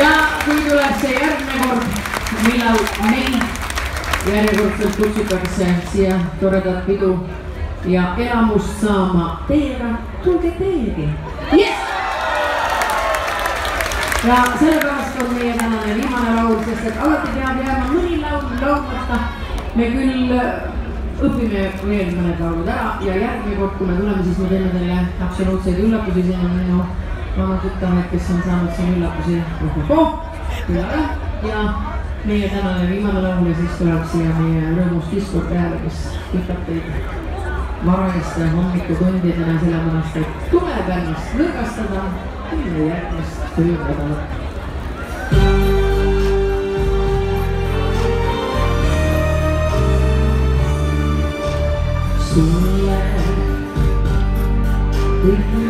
ja kui tuleb see järgmine kord, millal meid järjekordselt kutsutakse siia toredat pidu ja elamust saama teiega, tulge teiegi yes!. ja sellepärast on meie tänane viimane laul, sest et alati peab jääma mõni laul laulmata. me küll õpime veel mõned laulud ära ja järgmine kord, kui me tuleme, siis me teeme teile absoluutseid üllatusi, siin on minu vana tütared, kes on saanud siin üllatusi. Ja meie tänane viimane laul ja siis tuleb siia meie rõõmus disko peale, kes kütab teid varajaste hommikutundidena, sellepärast et tuleb ennast lõõgastada enne järgmist töönädalat. sulle kõik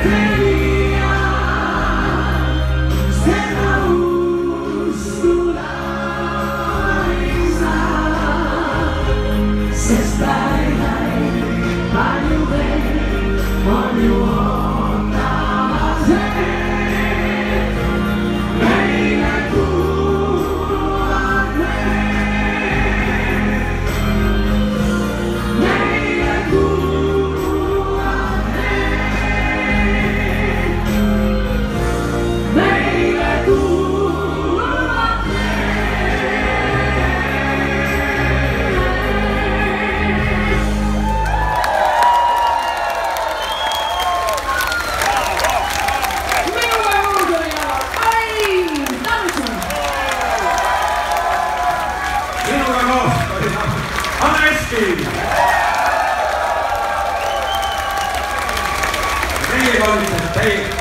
Happy Dios,